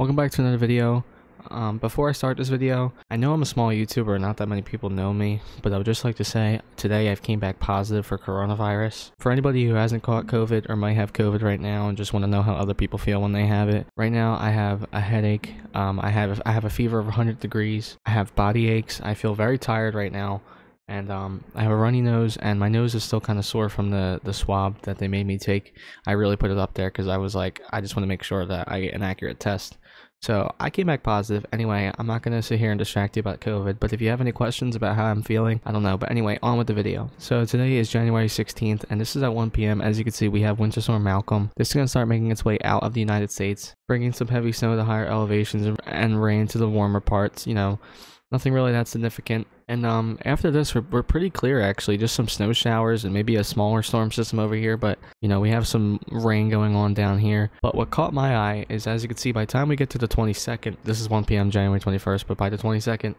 Welcome back to another video. Um, before I start this video, I know I'm a small YouTuber, not that many people know me, but I would just like to say today I've came back positive for coronavirus. For anybody who hasn't caught COVID or might have COVID right now and just want to know how other people feel when they have it, right now I have a headache. Um, I have I have a fever of 100 degrees. I have body aches. I feel very tired right now and um, I have a runny nose, and my nose is still kind of sore from the the swab that they made me take. I really put it up there because I was like, I just want to make sure that I get an accurate test. So I came back positive. Anyway, I'm not gonna sit here and distract you about COVID, but if you have any questions about how I'm feeling, I don't know. But anyway, on with the video. So today is January 16th, and this is at 1 p.m. As you can see, we have Winter Storm Malcolm. This is gonna start making its way out of the United States, bringing some heavy snow to higher elevations and rain to the warmer parts. You know, nothing really that significant. And um, after this, we're, we're pretty clear actually. Just some snow showers and maybe a smaller storm system over here. But you know, we have some rain going on down here. But what caught my eye is, as you can see, by the time we get to the 22nd, this is 1 p.m. January 21st. But by the 22nd,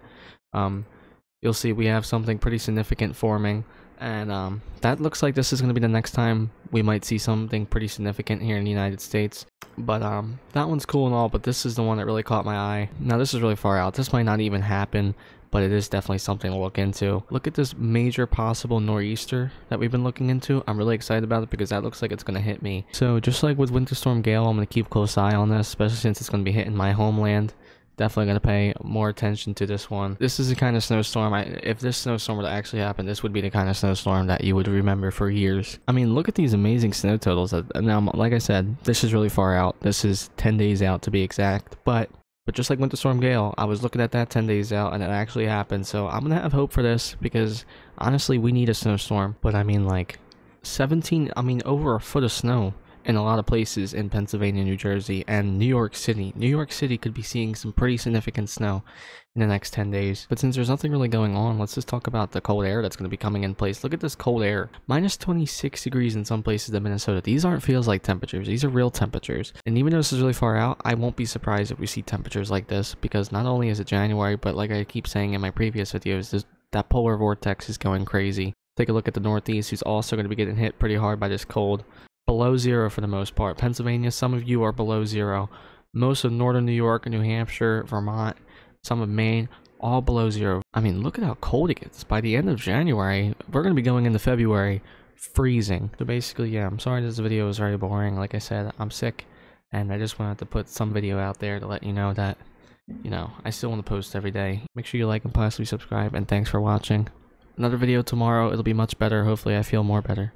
um, you'll see we have something pretty significant forming. And um, that looks like this is going to be the next time we might see something pretty significant here in the United States. But um, that one's cool and all, but this is the one that really caught my eye. Now this is really far out. This might not even happen, but it is definitely something to look into. Look at this major possible nor'easter that we've been looking into. I'm really excited about it because that looks like it's going to hit me. So just like with Winter Storm Gale, I'm going to keep close eye on this, especially since it's going to be hitting my homeland definitely going to pay more attention to this one. This is the kind of snowstorm, I, if this snowstorm were to actually happen, this would be the kind of snowstorm that you would remember for years. I mean, look at these amazing snow totals. Uh, now, like I said, this is really far out. This is 10 days out to be exact, but but just like Winter Storm Gale, I was looking at that 10 days out and it actually happened. So I'm going to have hope for this because honestly, we need a snowstorm. But I mean, like 17, I mean, over a foot of snow in a lot of places in Pennsylvania, New Jersey, and New York City. New York City could be seeing some pretty significant snow in the next 10 days. But since there's nothing really going on, let's just talk about the cold air that's going to be coming in place. Look at this cold air. Minus 26 degrees in some places in Minnesota. These aren't feels like temperatures. These are real temperatures. And even though this is really far out, I won't be surprised if we see temperatures like this because not only is it January, but like I keep saying in my previous videos, this, that polar vortex is going crazy. Take a look at the Northeast, who's also going to be getting hit pretty hard by this cold below zero for the most part. Pennsylvania, some of you are below zero. Most of northern New York, New Hampshire, Vermont, some of Maine, all below zero. I mean, look at how cold it gets. By the end of January, we're going to be going into February freezing. So basically, yeah, I'm sorry this video is very boring. Like I said, I'm sick, and I just wanted to put some video out there to let you know that, you know, I still want to post every day. Make sure you like and possibly subscribe, and thanks for watching. Another video tomorrow, it'll be much better. Hopefully I feel more better.